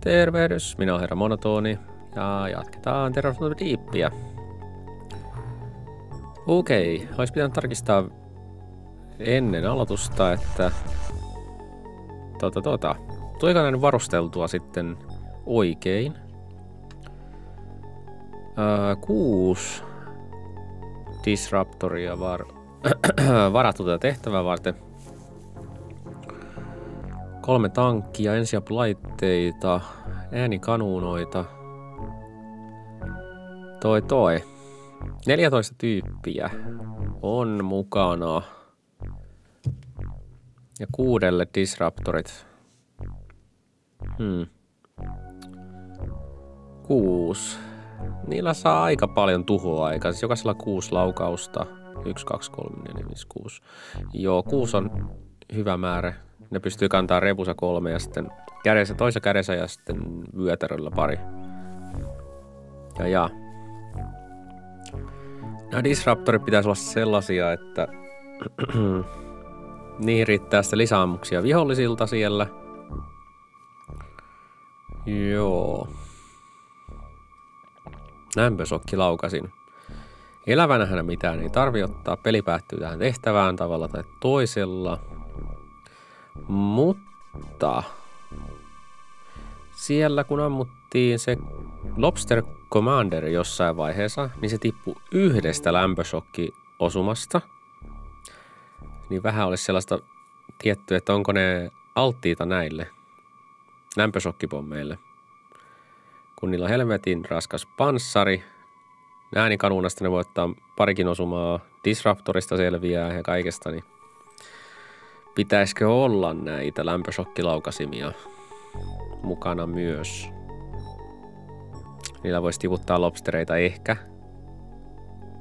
Tervehdys, minä olen herra Monotoni ja jatketaan Terraform Deepia. Okei, olisi pitänyt tarkistaa ennen aloitusta, että tota, tota, tuliko näin varusteltua sitten oikein. Öö, kuusi Disruptoria var varattu tätä tehtävää varten. Kolme tankkia, ensiapulaitteita, äänikanuunoita. Toi toi. 14 tyyppiä on mukana. Ja kuudelle disruptorit. Hmm. Kuus. Niillä saa aika paljon tuhoa aikaa. Siis jokaisella kuusi laukausta. Yksi, kaksi, kolme, neljä, viisi, kuusi. Joo, kuusi on hyvä määrä. Ne pystyy kantaa repusa kolme ja sitten kädessä, toisessa kädessä ja sitten vyötäröllä pari. Ja ja. Nämä disruptorit pitäisi olla sellaisia, että niihin riittää sitten lisäammuksia vihollisilta siellä. Joo. Lämpösokki laukasin. Elävänähän mitään ei tarvi ottaa. Peli päättyy tähän tehtävään tavalla tai toisella. Mutta siellä kun ammuttiin se Lobster Commander jossain vaiheessa, niin se tippui yhdestä lämpöshokki-osumasta. Niin vähän olisi sellaista tiettyä, että onko ne alttiita näille lämpöshokkipommeille. Kun niillä on helvetin raskas panssari, äänikanunasta ne voi ottaa parikin osumaa, Disruptorista selviää ja kaikesta, niin pitäisikö olla näitä lämpöshokkilaukasimia mukana myös? Niillä voisi tiputtaa lobstereita ehkä,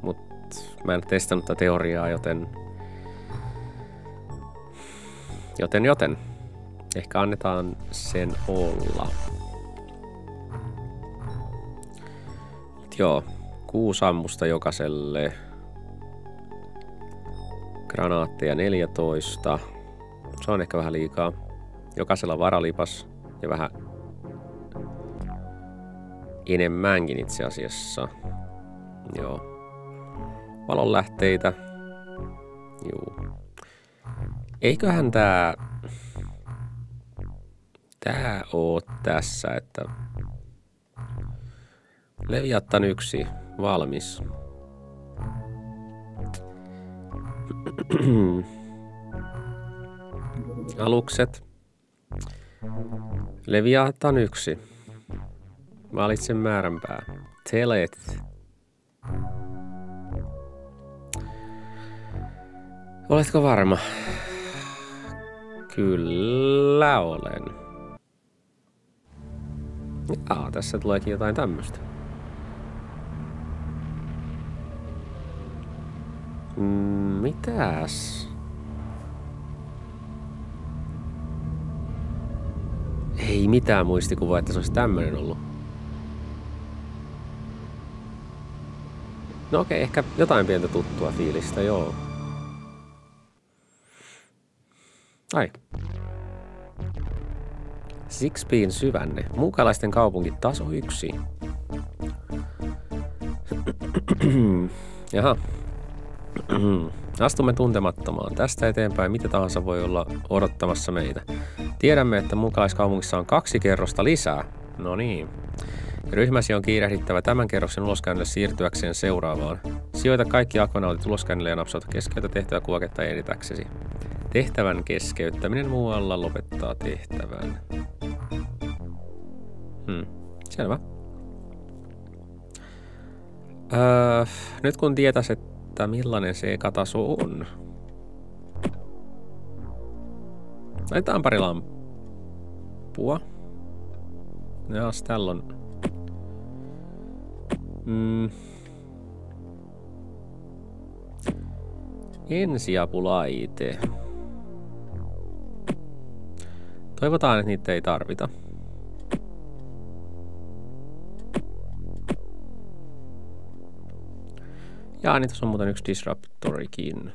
mutta mä en testannut tätä teoriaa, joten joten joten ehkä annetaan sen olla. Joo, kuusi ammusta jokaiselle. Granaatteja 14. Se on ehkä vähän liikaa. Jokaisella varalipas ja vähän enemmänkin itse asiassa. Joo. Valonlähteitä. Juu. Eiköhän tää... Tää oo tässä, että... Leviattan yksi valmis. Alukset. Leviathan yksi. Valitsen määränpää. Telet. Oletko varma? Kyllä olen. Jaa, tässä tuleekin jotain tämmöistä. Mm, mitäs? Ei mitään muistikuvaa, että se olisi tämmöinen ollut. No okei, ehkä jotain pientä tuttua fiilistä, joo. Ai. Sixpeen syvänne. Muukalaisten kaupunki taso yksi. Jaha. Astumme tuntemattomaan. Tästä eteenpäin mitä tahansa voi olla odottamassa meitä. Tiedämme, että mukalaiskaupungissa on kaksi kerrosta lisää. No niin. Ryhmäsi on kiirehdittävä tämän kerroksen uloskäynnille siirtyäkseen seuraavaan. Sijoita kaikki akvanautit uloskäynnille ja napsauta keskeytä tehtävä kuvaketta editäksesi. Tehtävän keskeyttäminen muualla lopettaa tehtävän. Hmm, selvä. Öö, nyt kun tietäis, että millainen se ekataso on. Laitetaan pari lampua. Ja täällä on... Mm. Ensiapulaite. Toivotaan, että niitä ei tarvita. Jaa, niin tässä on muuten yksi disruptorikin.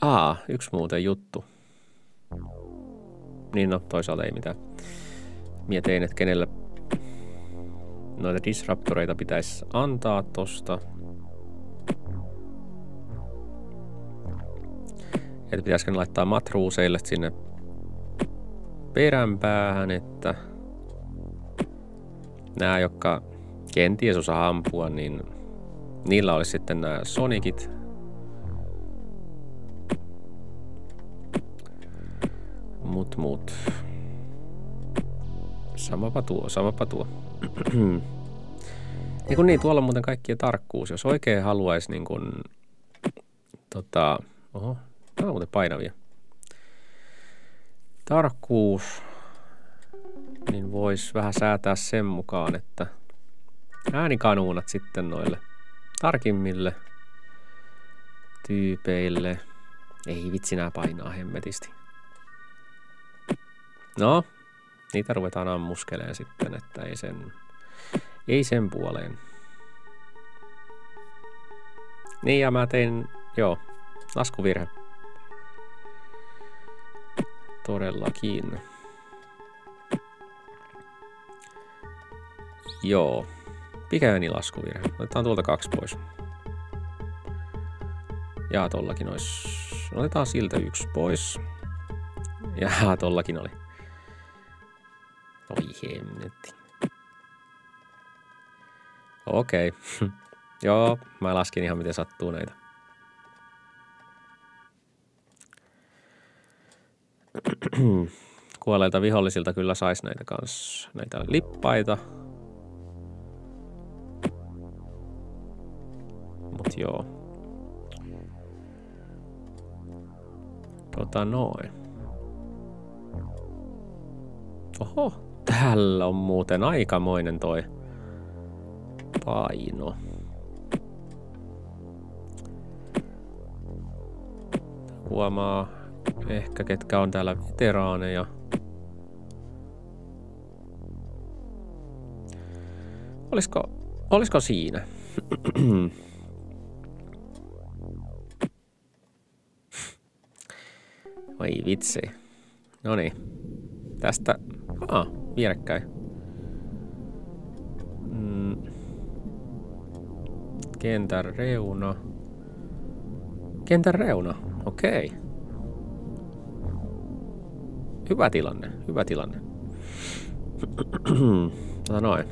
Aa, yksi muuten juttu. Niin no, toisaalta ei mitään. Mietin, että kenellä noita disruptoreita pitäisi antaa tosta. Että pitäisikö ne laittaa matruuseille sinne peränpäähän, että nämä, jotka kenties osaa ampua, niin niillä olisi sitten nämä Sonicit. Mut mut. Samapa tuo, samapa tuo. niin kun niin, tuolla on muuten kaikkien tarkkuus. Jos oikein haluaisi niin kun, tota, oho, nämä on muuten painavia. Tarkkuus, niin voisi vähän säätää sen mukaan, että äänikanuunat sitten noille tarkimmille tyypeille. Ei vitsi, nää painaa hemmetisti. No, niitä ruvetaan ammuskeleen sitten, että ei sen, ei sen puoleen. Niin ja mä tein, joo, laskuvirhe. Todellakin. Joo. Pikäni laskuvirhe. Otetaan tuolta kaksi pois. Ja tollakin ois... Otetaan siltä yksi pois. Ja tollakin oli. Oi hemmetti. Okei. Okay. Joo, mä laskin ihan miten sattuu näitä. Kuolleilta vihollisilta kyllä sais näitä kans, näitä lippaita. Mut joo. Tota noin. Oho, täällä on muuten aikamoinen toi paino. Huomaa ehkä ketkä on täällä veteraaneja. Olisiko, olisiko siinä? Oi vitsi. No niin. Tästä... Ah, vierekkäin. Mm. Kentän reuna. Kentän reuna. Okei. Okay. Hyvä tilanne, hyvä tilanne. Tota noin.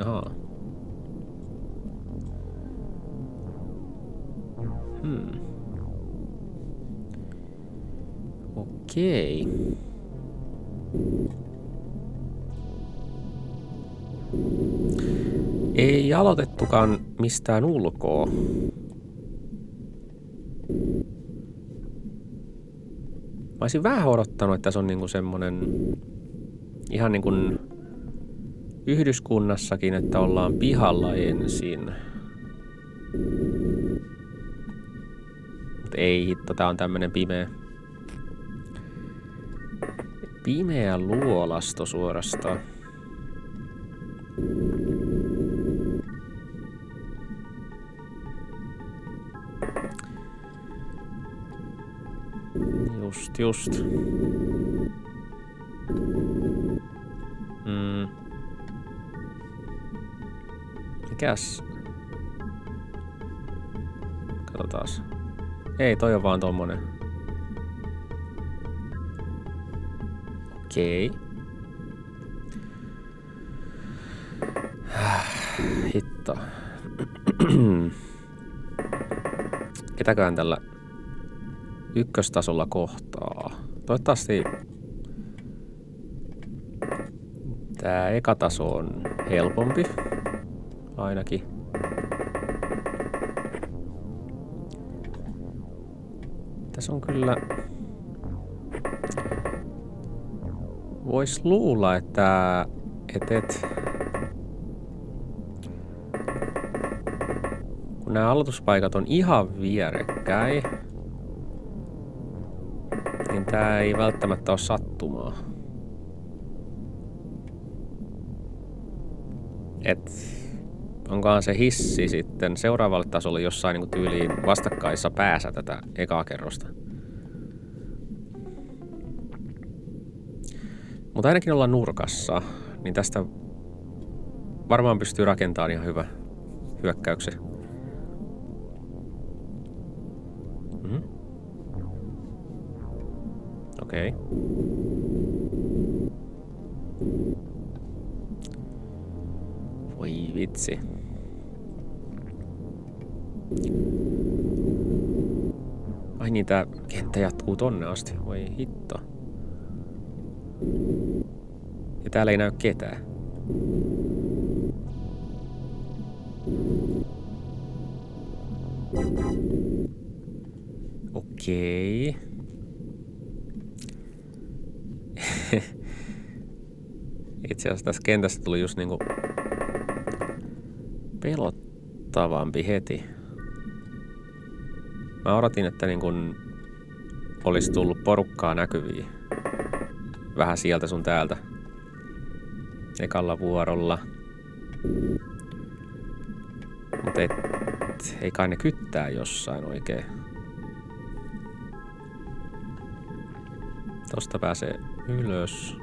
Ahaa. Hmm. Okei. Ei aloitettukaan mistään ulkoa. Mä olisin vähän odottanut, että tässä on niinku semmonen ihan niin kuin yhdyskunnassakin, että ollaan pihalla ensin. Mut ei hitto, tää on tämmönen pimeä. Pimeä luolasto suorastaan. Just, just. Mm. Mikäs? Katsotaas. Ei, toi on vaan tommonen. Okei. Okay. Hitto. Ketäköhän tällä ykköstasolla kohtaa. Toivottavasti tämä eka taso on helpompi ainakin. Tässä on kyllä... Vois luulla, että et, et, kun nämä aloituspaikat on ihan vierekkäin, niin tää ei välttämättä ole sattumaa. Et onkohan se hissi sitten seuraavalle tasolle jossain niin tyyliin vastakkaissa päässä tätä ekaa kerrosta. Mutta ainakin ollaan nurkassa, niin tästä varmaan pystyy rakentamaan ihan hyvä hyökkäyksen. Mm. Okei. Okay. Voi vitsi. Ai niin, tää kenttä jatkuu tonne asti. Voi hitto. Ja täällä ei näy ketään. Okei. Itse asiassa tässä kentästä tuli just niinku pelottavampi heti. Mä odotin, että niin kun olisi tullut porukkaa näkyviin. Vähän sieltä sun täältä. Ekalla vuorolla. Mutta ei kai ne kyttää jossain oikein. Tosta pääsee ylös.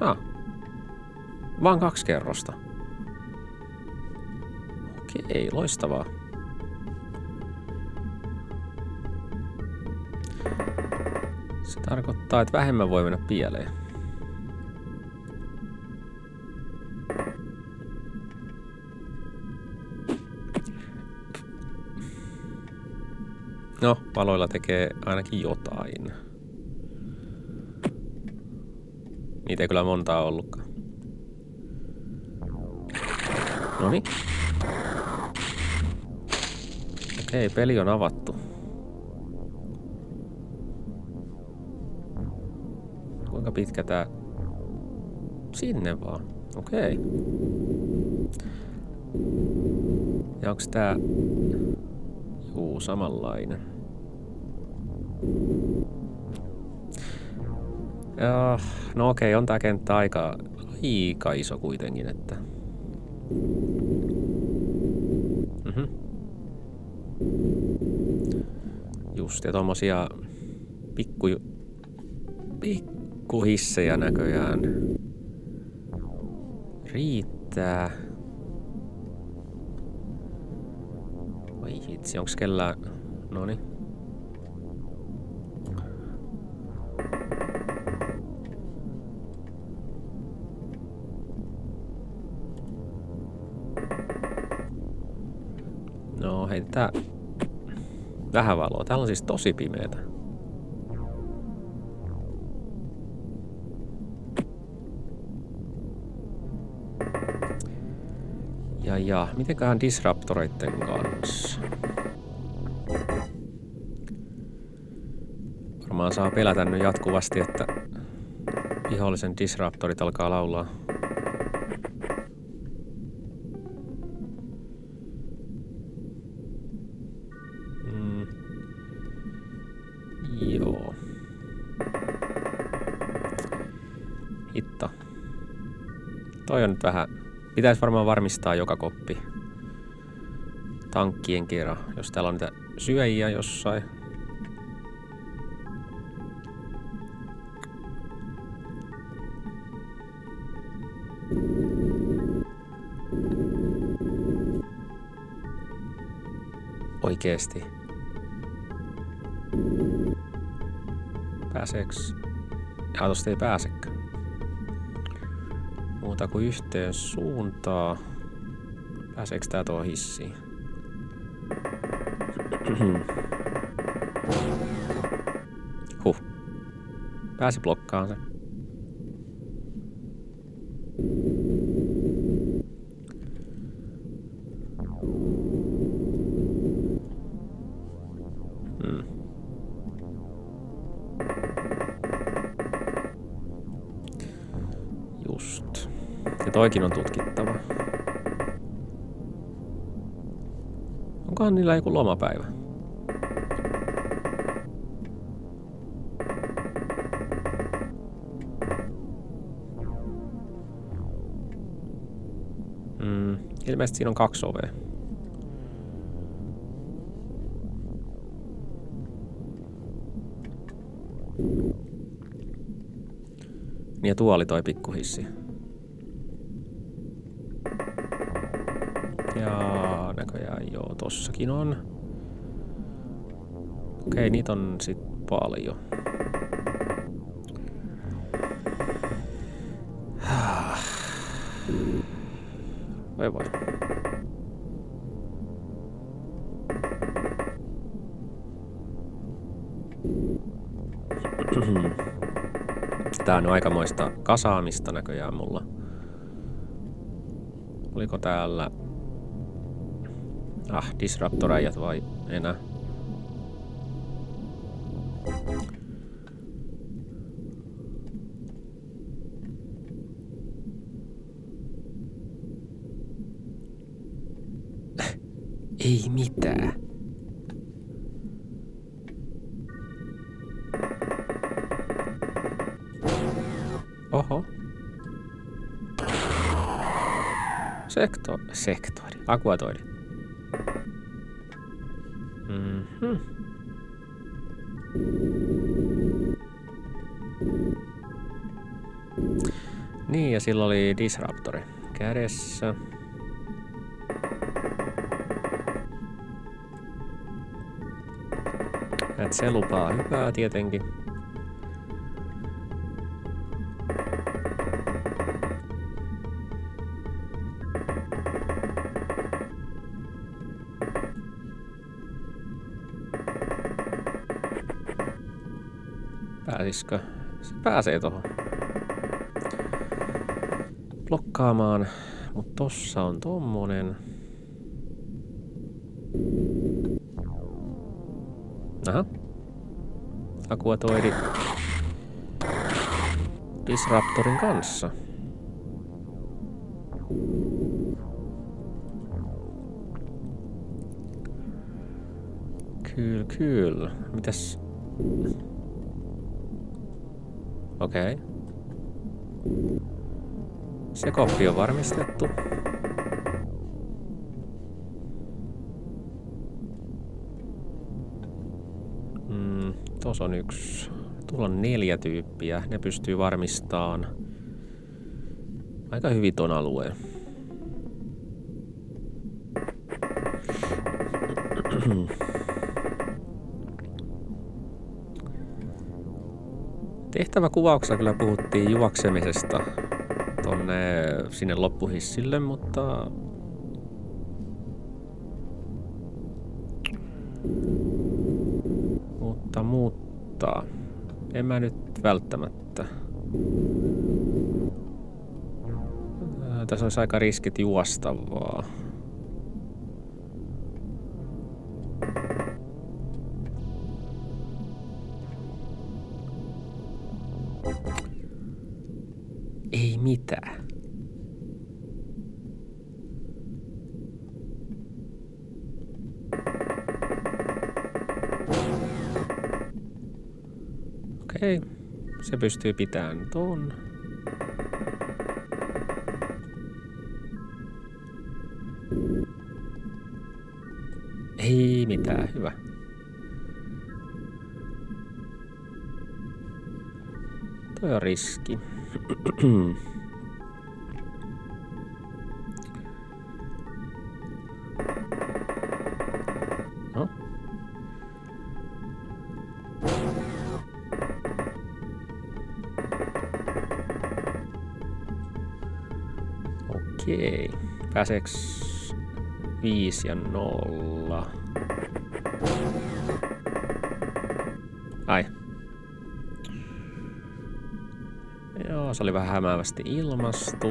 Ah. Vaan kaksi kerrosta. Okei, loistavaa. Se tarkoittaa, että vähemmän voi mennä pieleen. No, valoilla tekee ainakin jotain. Niitä ei kyllä montaa ollutkaan. Noni. Okei, peli on avattu. Kuinka pitkä tää... Sinne vaan. Okei. Ja onks tää... Juu, samanlainen. Ja, no okei, on tää kenttä aika, aika iso kuitenkin, että... Mhm. Just, ja tommosia pikku, pikku hissejä näköjään riittää. Vai hitsi, onks kellään... Noni. Heitetään vähän valoa. Täällä on siis tosi pimeätä. Ja ja, mitenköhän disruptoreitten kanssa? Varmaan saa pelätä nyt jatkuvasti, että vihollisen disruptorit alkaa laulaa. Toi on nyt vähän... Pitäisi varmaan varmistaa joka koppi. Tankkien kerran, jos täällä on niitä syöjiä jossain. Oikeesti. Pääseeks? Ja tosta ei pääsekään. Muuta kuin yhteen suuntaa. Pääseeks tää tuo hissiin? huh. Pääsi blokkaan se. Toikin on tutkittava. Onkohan niillä joku lomapäivä? Mm, ilmeisesti siinä on kaksi ovea. Ja tuo oli toi pikkuhissi. Näköjään joo, tossakin on. Okei, niitä on sit paljon. Voi voi. Tää on aikamoista kasaamista näköjään mulla. Oliko täällä... Ah, disraptoräijät vai enää? Ei mitään. Oho. Sekto... Sektori. Akuatoidi. Sillä oli Disruptori kädessä. Et se lupaa hyvää tietenkin. Pääsisikö? Se pääsee tuohon blokkaamaan, mutta tossa on tommonen. Aha. Akuatoidi Disruptorin kanssa. Kyllä, kyllä. Mitäs? Okei. Okay. Se koppi on varmistettu. Mm, tuossa on yksi. Tuolla on neljä tyyppiä. Ne pystyy varmistamaan aika hyvin ton alueen. Tehtäväkuvauksessa kyllä puhuttiin juoksemisesta tonne sinne loppuhissille, mutta mutta muuttaa. En mä nyt välttämättä. Tässä olisi aika riskit juosta pystyy pitämään ton. Ei mitään, hyvä. Toi on riski. Pääseeks viisi ja nolla? Ai. Joo, se oli vähän hämäävästi ilmastu.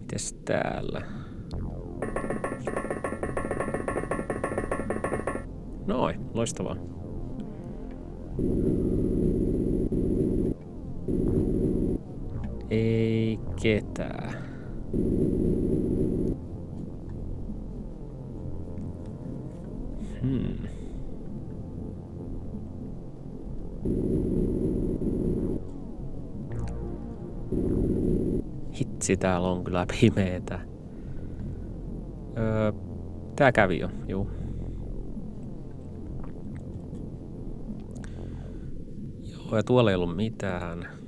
Mites täällä? Noin, loistavaa. ketään. Hmm. Hitsi, täällä on kyllä pimeetä. Öö, tää kävi jo, juu. Joo, ja tuolla ei ollut mitään.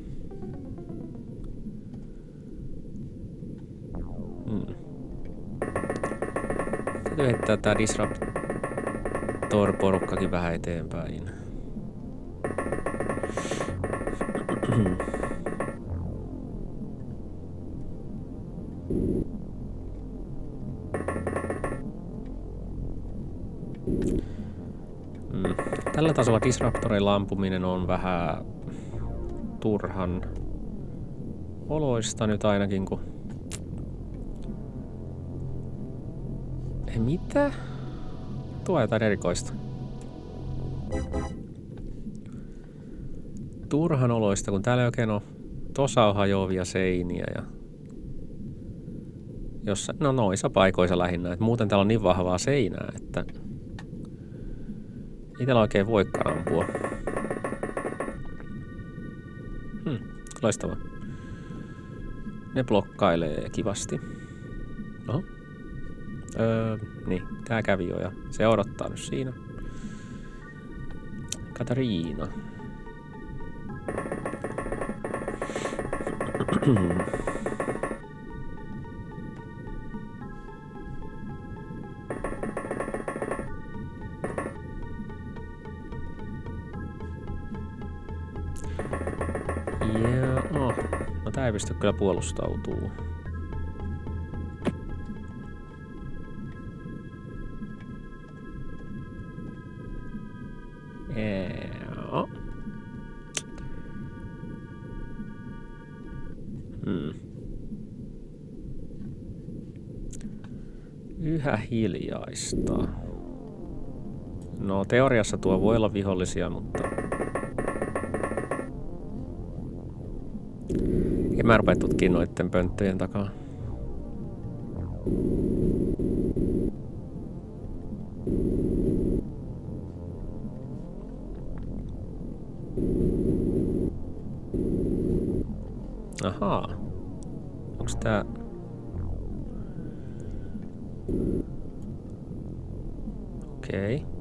Heittää tää Disruptor-porukkakin vähän eteenpäin. Mm. Tällä tasolla disruptoreilla ampuminen on vähän turhan oloista nyt ainakin, kun... mitä? Tuo jotain erikoista. Turhan oloista, kun täällä ei oikein ole... Tosa on hajoavia seiniä ja... Jossa, no noissa paikoissa lähinnä. Et muuten täällä on niin vahvaa seinää, että ei täällä oikein voikaan ampua. Hmm, loistava. Ne blokkailee kivasti. Öö, niin, tää kävi jo ja se odottaa nyt siinä. Katariina. ei pysty kyllä puolustautuu. Hiljaista. No teoriassa tuo voi olla vihollisia, mutta mä rupea tutkimaan noitten pönttöjen takaa. Ahaa. Onks tää... Okei. Okay.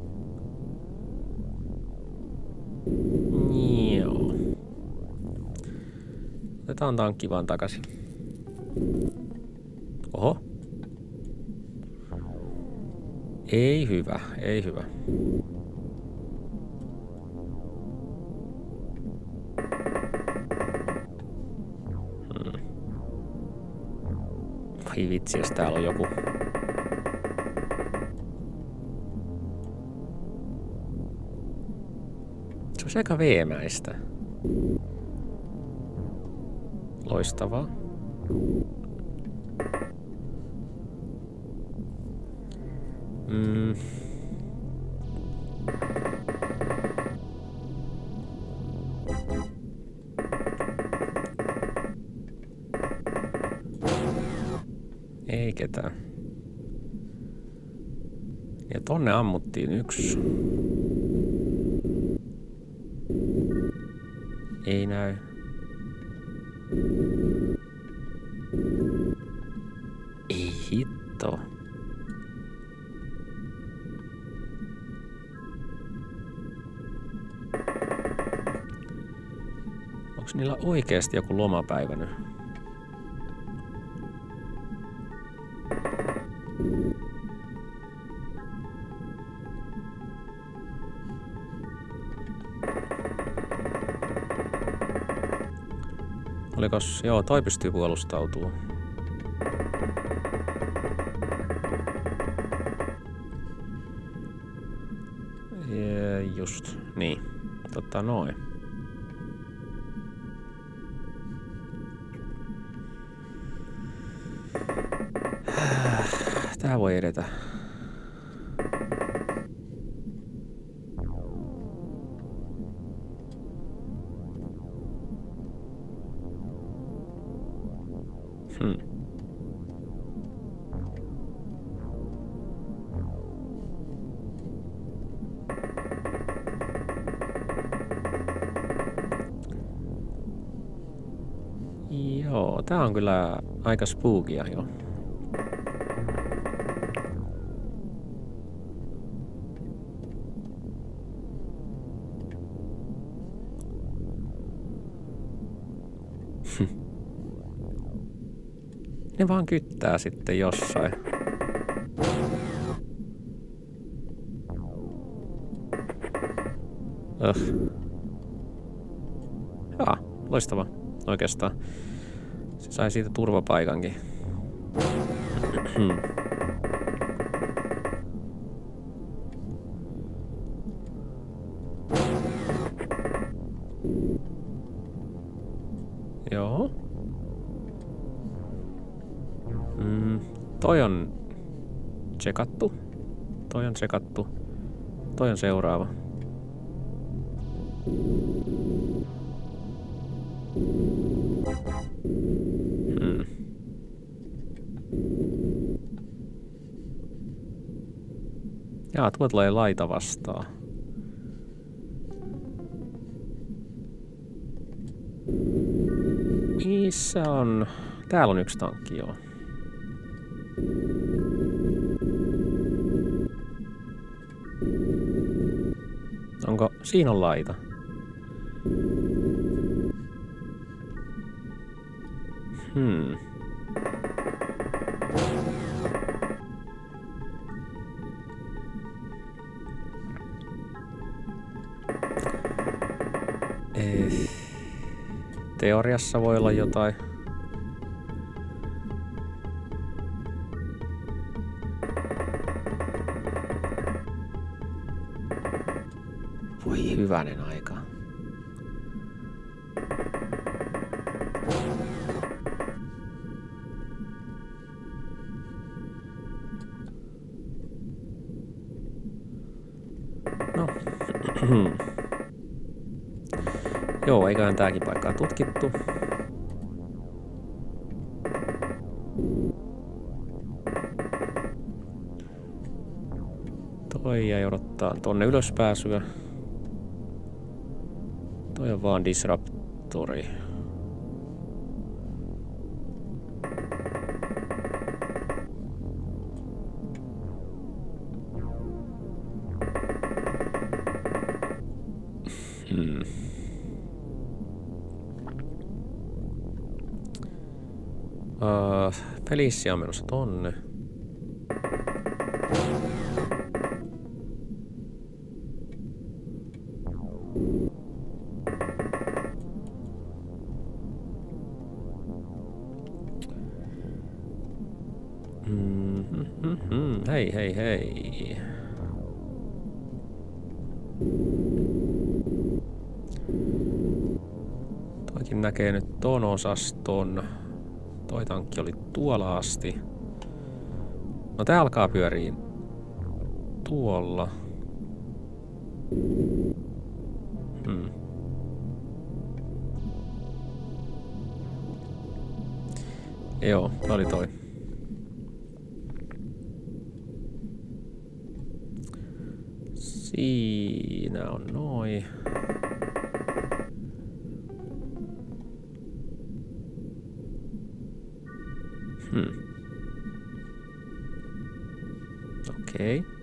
Otetaan tankki vaan takaisin. Oho. Ei hyvä, ei hyvä. Hmm. Vai vitsi, jos täällä on joku On aika veemäistä. Loistavaa. Mm. Ei ketään. Ja tonne ammuttiin yksi. Oikeasti joku lomapäivä nyt? Olikos, joo, toi pystyy puolustautumaan. Just, niin. Totta noin. Voi edetä. tää on kyllä aika spookia jo. Ne vaan kyttää sitten jossain. Öh. Jaa, loistava oikeastaan. Se sai siitä turvapaikankin. tsekattu. Toi on seuraava. Hmm. Jaa, tuo tulee laita vastaan. Missä on? Täällä on yksi tankki, joo. Onko? Siinä on laita. Hmm. Eh, teoriassa voi olla jotain. Hyvänen aika. No. Joo, eiköhän tääkin paikkaa tutkittu. Toi jäi odottaa tonne ylöspääsyä. Toi on vaan disruptori. Hmm. Uh, Felicia on menossa tonne. Mm-hmm. Hei, hei, hei. Toikin näkee nyt ton osaston. Toi tankki oli tuolla asti. No tää alkaa pyöriin tuolla. Hmm. Joo, oli toi. Siinä on noin. Hmm. Okei. Okay.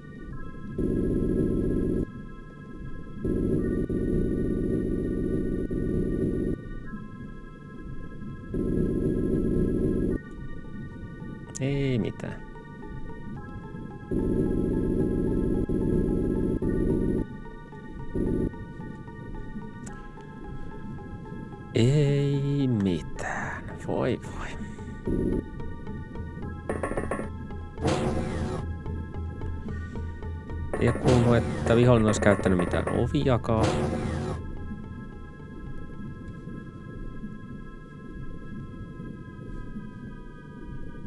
Vihollinen olisi käyttänyt mitään oviakaan.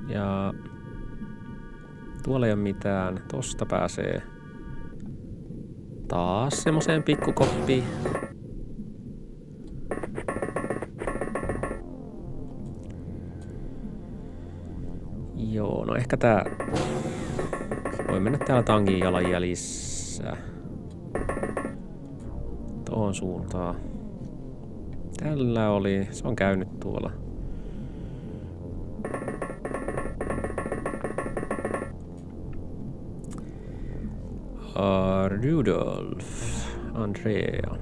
Ja tuolla ei ole mitään. Tosta pääsee taas semmoiseen pikkukoppiin. Joo, no ehkä tää... Voi mennä täällä tangin jalanjäljissä. suuntaa. Tällä oli, se on käynyt tuolla. Uh, Rudolf, Andrea.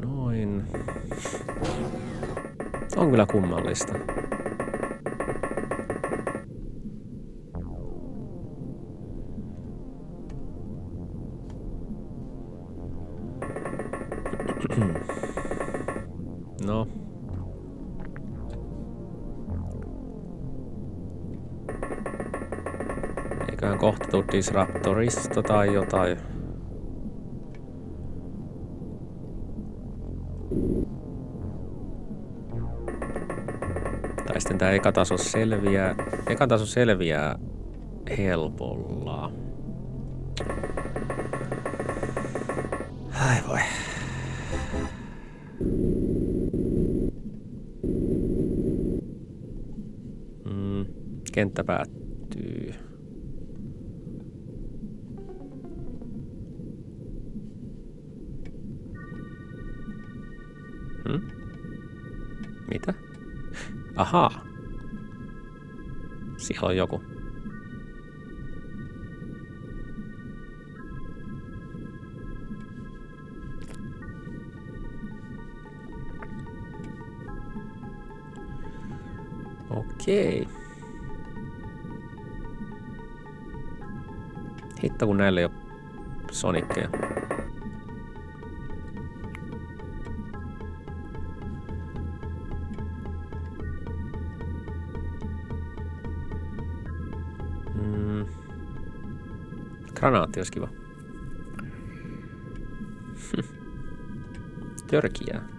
Noin. On kyllä kummallista. Eiköhän kohta tuu Disruptorista tai jotain. Tai sitten tää eka taso selviää, eka taso selviää helpolla. Ai voi. Mm, kenttä päättyy. Ahaa. Siellä on joku. Okei. Hitto kun näillä ei ole. Granaatti olisi kiva. Törkiää.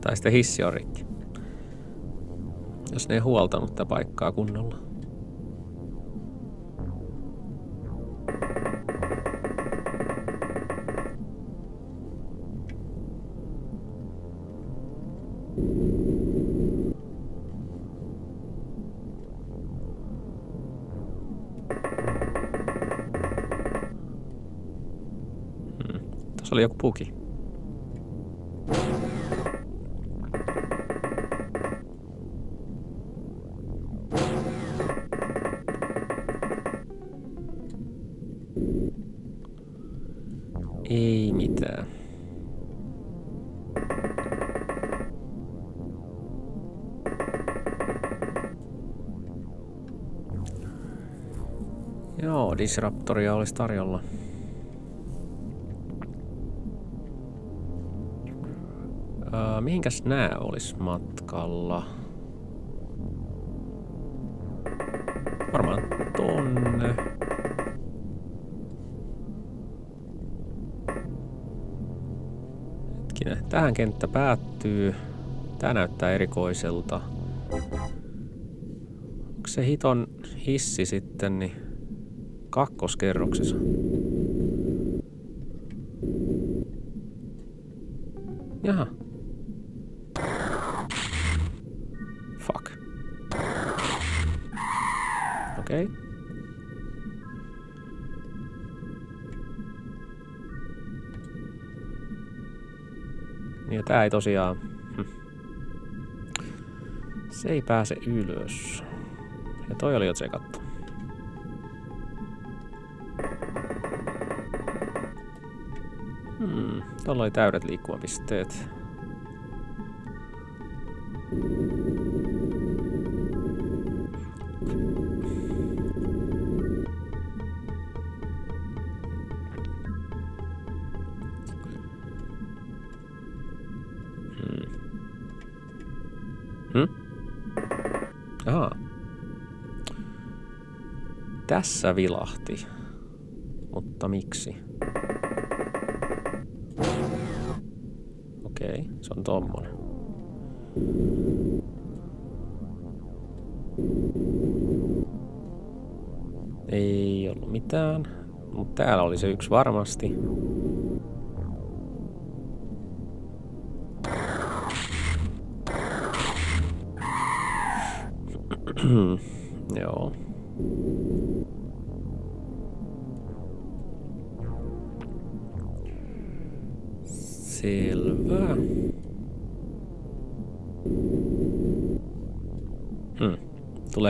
Tai sitten hissi on rikki. Jos ne ei huoltanut tätä paikkaa kunnolla. Puki. Ei mitään. Joo, Disruptoria olisi tarjolla. Mihinkäs nää olisi matkalla? Varmaan tonne. Hetkinen, tähän kenttä päättyy. Tää näyttää erikoiselta. Onko se hiton hissi sitten niin kakkoskerroksessa? Jaha. Tää ei tosiaan... Hm. Se ei pääse ylös. Ja toi oli jo tsekattu. Hmm, tuolla oli täydet liikkumapisteet. Tässä vilahti. Mutta miksi? Okei, se on tommonen. Ei ollut mitään, mutta täällä oli se yksi varmasti. Joo.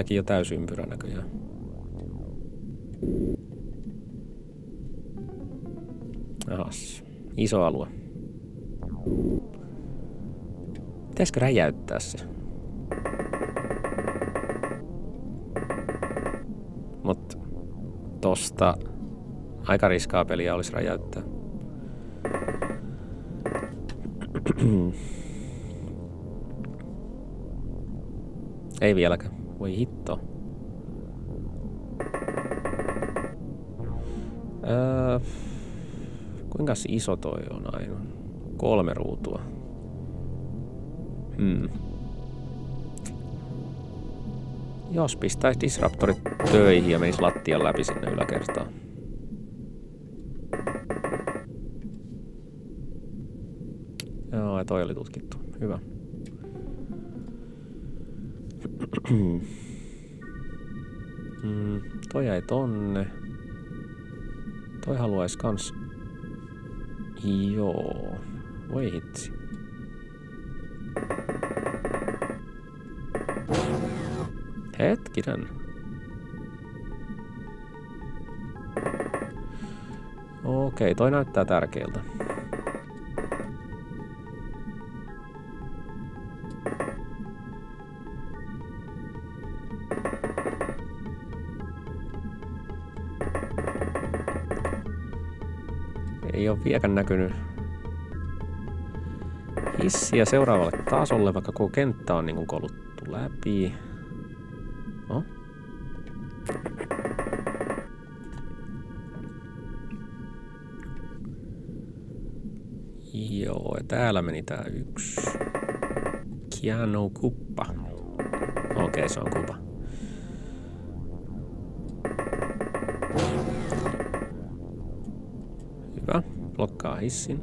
Tuleekin jo täysympyrä näköjään. Ahas. Iso alue. Pitäisikö räjäyttää se? Mut tosta aika riskaa peliä olisi räjäyttää. Ei vieläkään. Voi hitto. Kuinka iso toi on aina? Kolme ruutua. Hmm. Jos pistäisi disruptorit töihin ja menisi lattian läpi sinne yläkertaan. Joo, ja toi oli tutkittu. Hyvä. mm, toi jäi tonne. Toi haluaisi kans... Joo. Voi hitsi. Hetkinen. Okei, toi näyttää tärkeältä. Vieläkään näkynyt hissiä seuraavalle tasolle, vaikka koko kenttä on niin koluttu läpi. No. Joo, ja täällä meni tää yksi. Kiano kuppa. Okei, okay, se on kupa. Blokkaa hissin.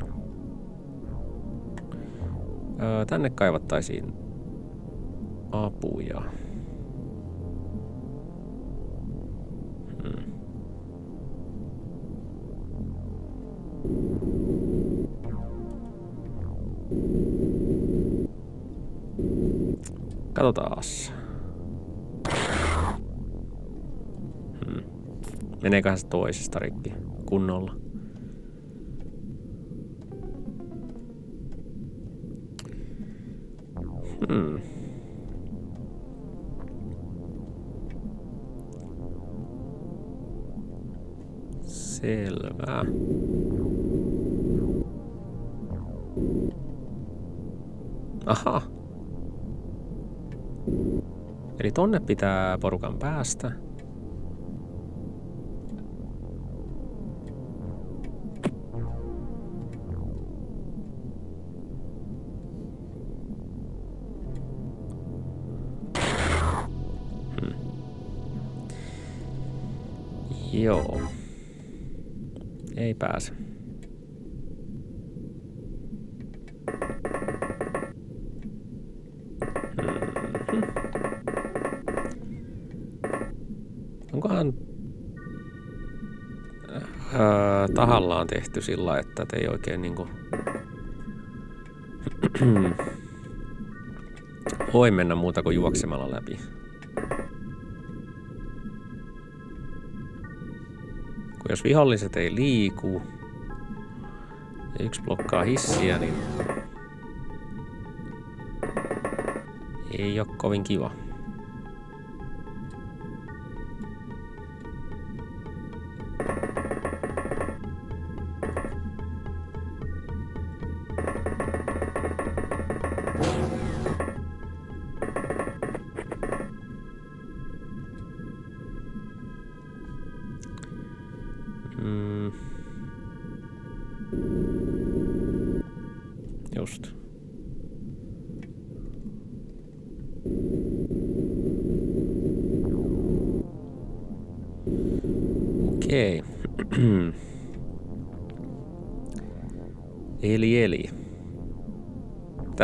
Öö, tänne kaivattaisiin apuja. Hmm. Katsotaas. Hmm. Meneeköhän se toisesta rikki kunnolla? Selvä. Aha. Eli tonne pitää porukan päästä. Tahallaan tehty sillä, että te ei oikein niinku voi mennä muuta kuin juoksemalla läpi. Kun jos viholliset ei liiku ja yksi blokkaa hissiä, niin ei ole kovin kiva.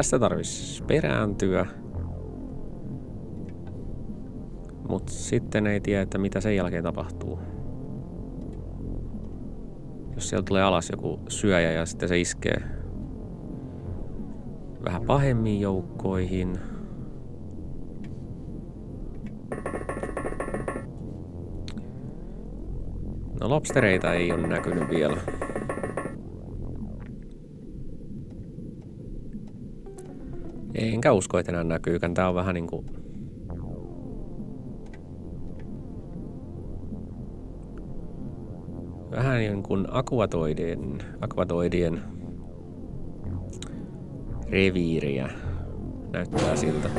tästä tarvitsisi perääntyä. Mut sitten ei tiedä, että mitä sen jälkeen tapahtuu. Jos sieltä tulee alas joku syöjä ja sitten se iskee vähän pahemmin joukkoihin. No lobstereita ei ole näkynyt vielä. Enkä usko, että enää näkyykään. Tää on vähän niinku... Vähän niin kuin akvatoidien, akvatoidien reviiriä näyttää siltä.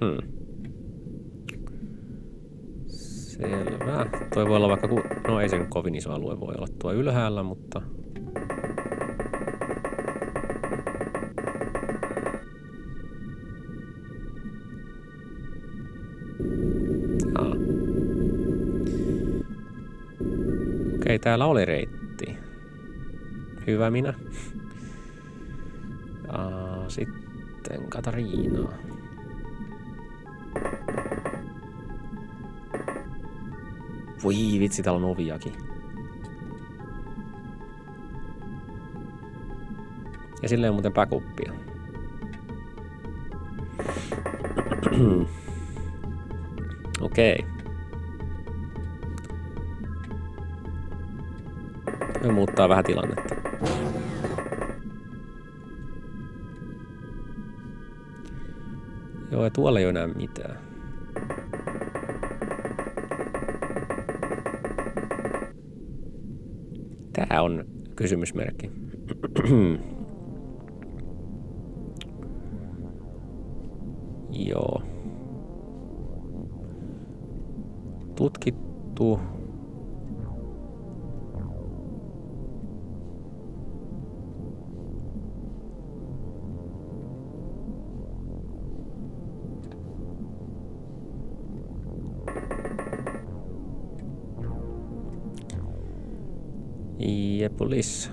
Hmm. Selvä. Toi voi olla vaikka, ku... no ei se nyt kovin iso alue voi olla tuo ylhäällä, mutta Okei, täällä oli reitti. Hyvä minä. Katariina. Voi vitsi, täällä on oviakin. Ja silleen muuten päkuppia. Okei. Okay. Se muuttaa vähän tilannetta. Joo, ja tuolla ei ole enää mitään. Tää on kysymysmerkki. Joo. Tutkittu Jepulis.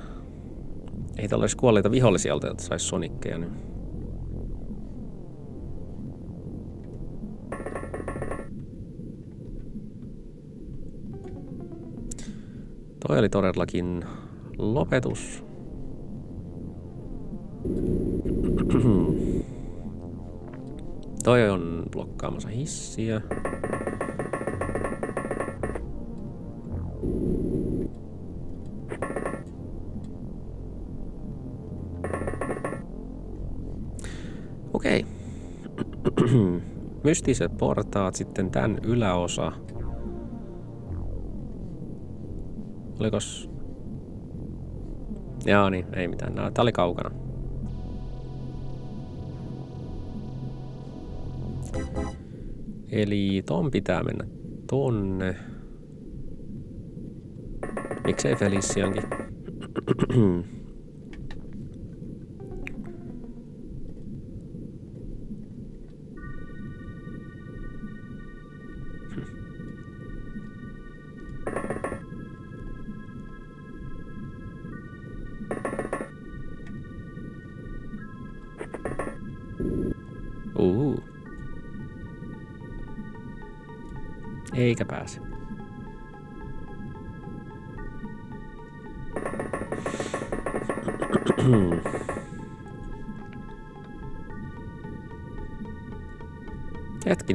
Ei tällä olisi kuolleita vihollisia, että saisi sonikkeja nyt. Toi oli todellakin lopetus. Toi on blokkaamassa hissiä. Okei. Mystiset portaat, sitten tän yläosa. Olikos... Jaa niin, ei mitään. Tää oli kaukana. Eli ton pitää mennä tonne. Miksei Feliciankin?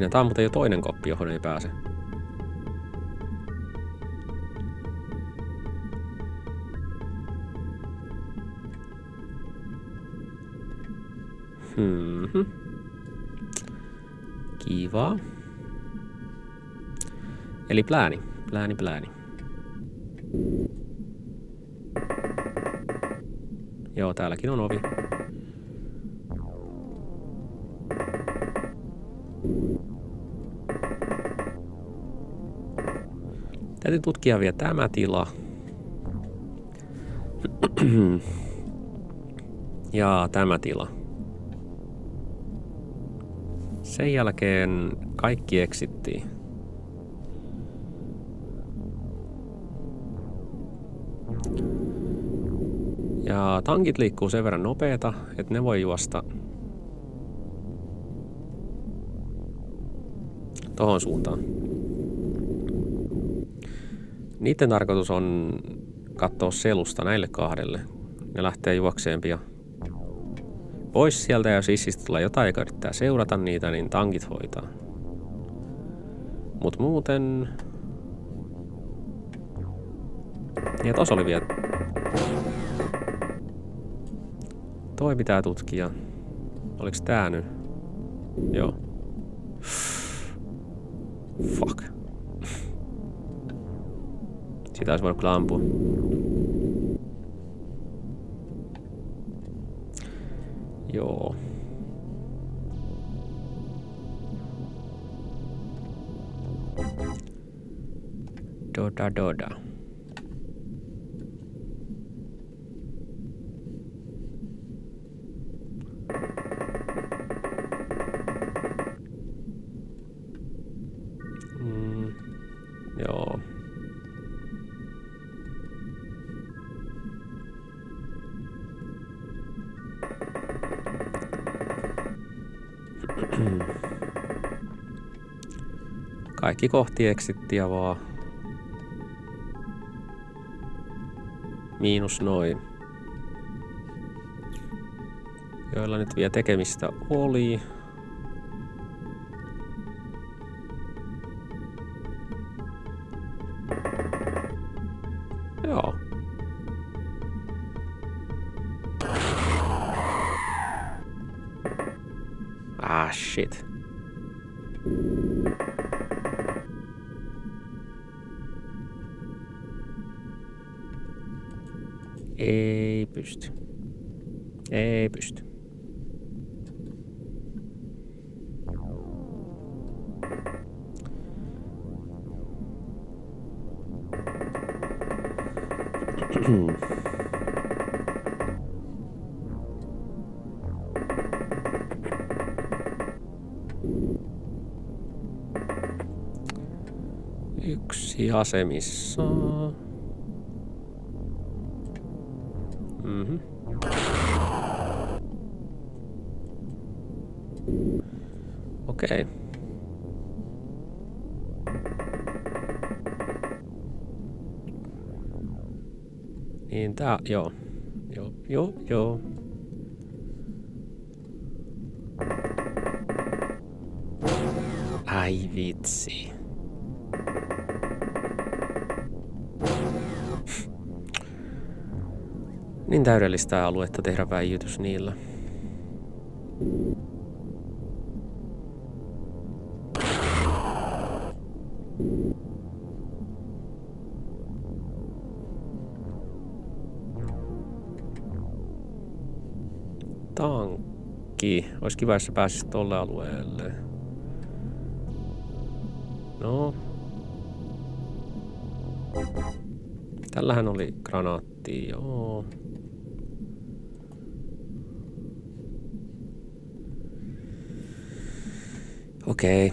Hetkinen, tää on muuten jo toinen koppi, johon ei pääse. Hmm. Kiva. Eli plääni, plääni, plääni. Joo, täälläkin on ovi. Täytyy tutkia vielä tämä tila. ja tämä tila. Sen jälkeen kaikki eksittiin. Ja tankit liikkuu sen verran nopeeta, että ne voi juosta tohon suuntaan. Niiden tarkoitus on katsoa selusta näille kahdelle. Ne lähtee juokseen pian pois sieltä ja jos issistä tulee jotain, joka yrittää seurata niitä, niin tankit hoitaa. Mut muuten... Ja tos oli vielä... Toi pitää tutkia. Oliks tää nyt? Joo. Sitä olisi voinut kyllä ampua. Joo. Doda doda. Kaikki kohti exittiä vaan. Miinus noin. Joilla nyt vielä tekemistä oli. Asemissa. Mhm. Okei. Niin tää, joo. Joo, joo, joo. Niin täydellistä aluetta tehdä väijytys niillä. Tankki. Olisi kiva, jos pääsisi tolle alueelle. No. Tällähän oli granaatti, joo. Okay.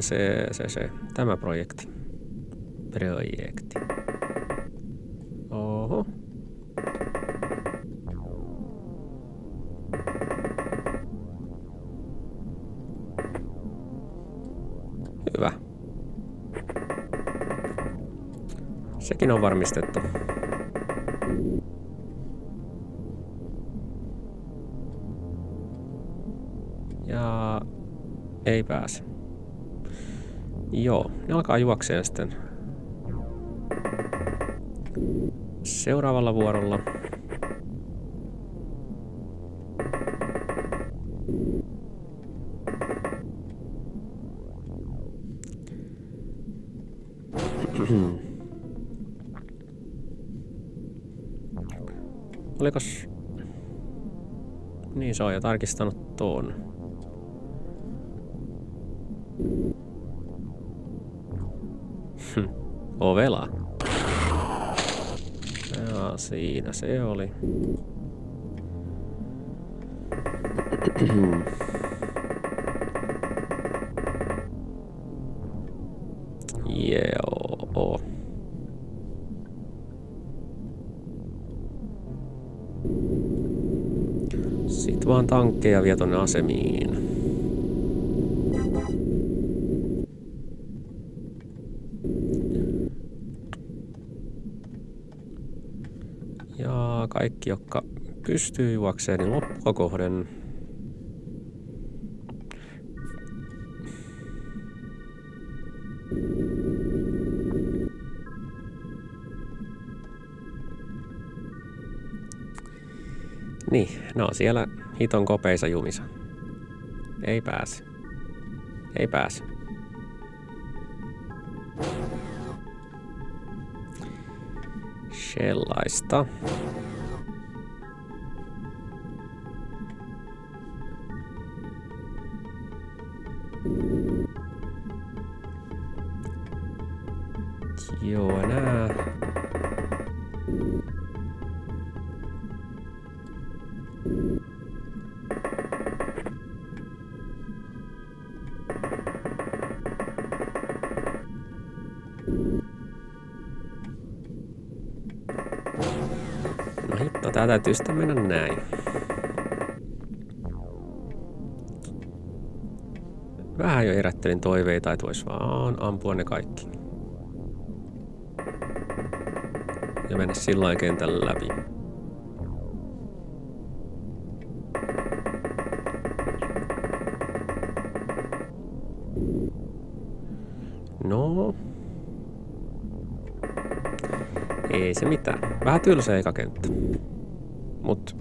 Sitten se, se, se, tämä projekti. Projekti. Oho. Hyvä. Sekin on varmistettu. Ja ei pääse. Joo, ne alkaa juokseen sitten seuraavalla vuorolla. Olikos... Niin, se on jo tarkistanut tuon. Ovela. Ja siinä se oli. Joo. Sitten vaan tankkeja vie tonne asemiin. Ja kaikki, jotka pystyy juokseen, niin loppua kohden Niin, no siellä hiton kopeisa jumisa. Ei pääse. Ei pääse. Sellaista. Tää täytyy sitten mennä näin. Vähän jo herättelin toiveita, että vois vaan ampua ne kaikki. Ja mennä sillä kentällä läpi. No. Ei se mitään. Vähän tylsä eka kenttä. Mut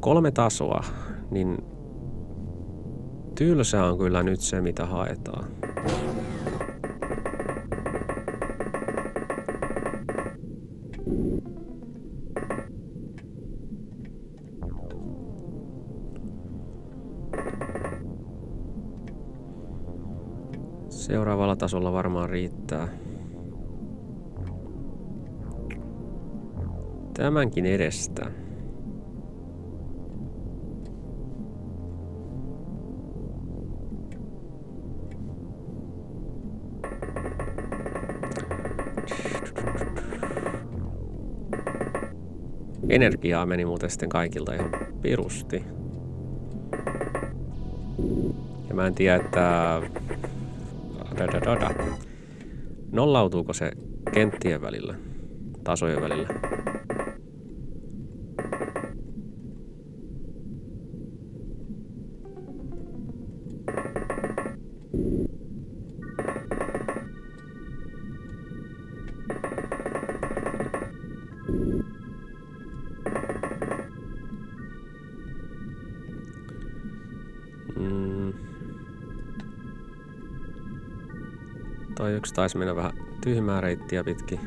kolme tasoa, niin tylsä on kyllä nyt se, mitä haetaan. Seuraavalla tasolla varmaan riittää. Tämänkin edestä. Energiaa meni muuten sitten kaikilta ihan pirusti. Ja mä en tiedä, että... Nollautuuko se kenttien välillä, tasojen välillä? Toi yksi taisi mennä vähän tyhmää reittiä pitkin.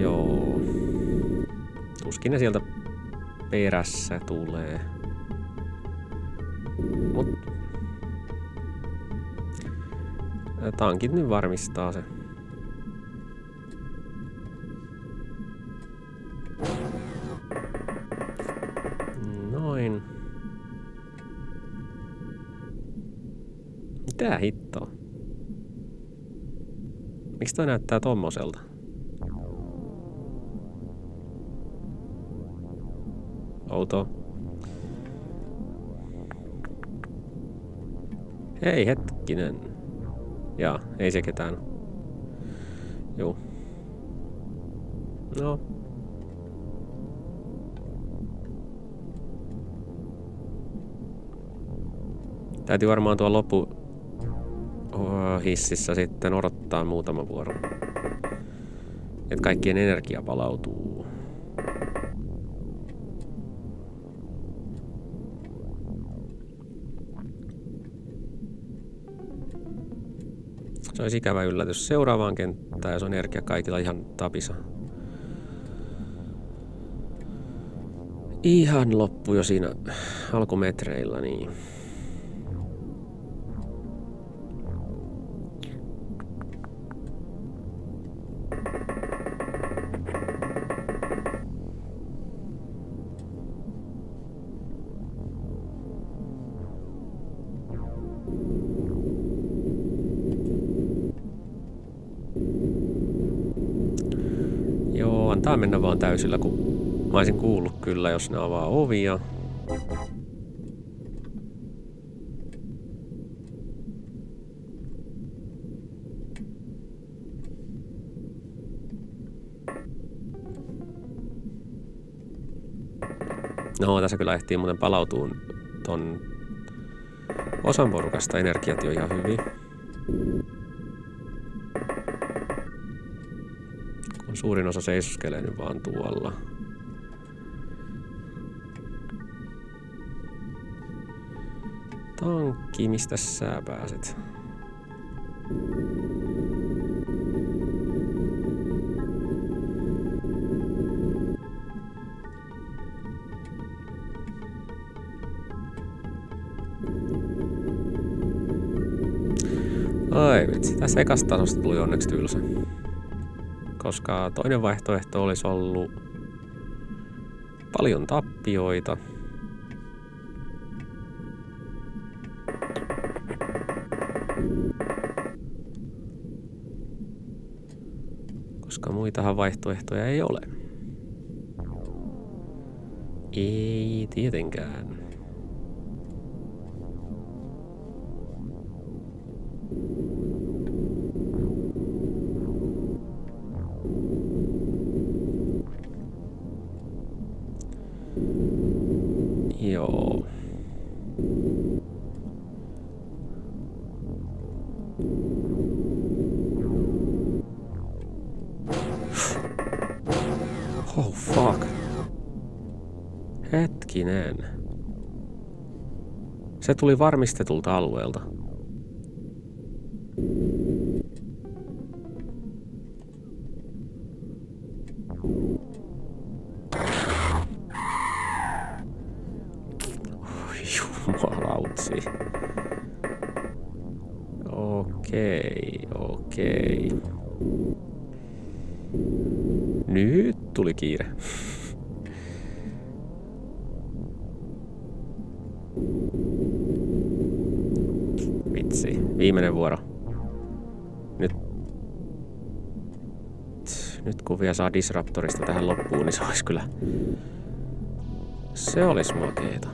Joo. Tuskin ne sieltä perässä tulee. Mut... Tankit nyt varmistaa se. Miksi toi näyttää tommoselta? Outo. Ei hetkinen. Jaa, ei se ketään. Juu. No. Täytyy varmaan tuo loppu oh, hississä sitten odottaa muutama vuoro. Että kaikkien energia palautuu. Se olisi ikävä yllätys seuraavaan kenttään ja se on energia kaikilla ihan tapisa. Ihan loppu jo siinä alkumetreillä, niin antaa mennä vaan täysillä, kun mä olisin kuullut kyllä, jos ne avaa ovia. No, tässä kyllä ehtii muuten palautuun ton osan porukasta energiat jo ihan hyvin. Suurin osa seisoskelee nyt vaan tuolla. Tankki, mistä sä pääset? Ai vitsi, tässä ekasta tasosta tuli onneksi tylsä koska toinen vaihtoehto olisi ollut paljon tappioita. Koska muitahan vaihtoehtoja ei ole. Ei tietenkään. Hetkinen. Se tuli varmistetulta alueelta. Nyt kun vielä saa Disruptorista tähän loppuun, niin se olisi kyllä... Se olisi makeeta.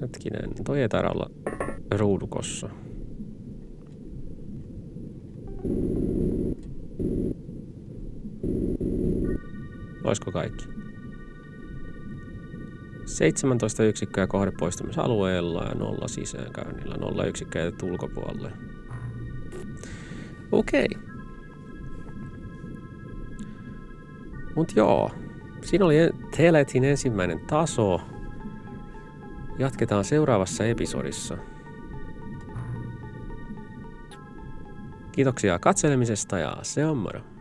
Hetkinen, toi ei taida olla ruudukossa. Olisiko kaikki? 17 yksikköä kohdepoistumisalueella ja nolla sisäänkäynnillä, nolla yksikköä jätetty ulkopuolelle. Okei. Okay. Mut joo, siinä oli Teletin ensimmäinen taso. Jatketaan seuraavassa episodissa. Kiitoksia katselemisesta ja se on moro.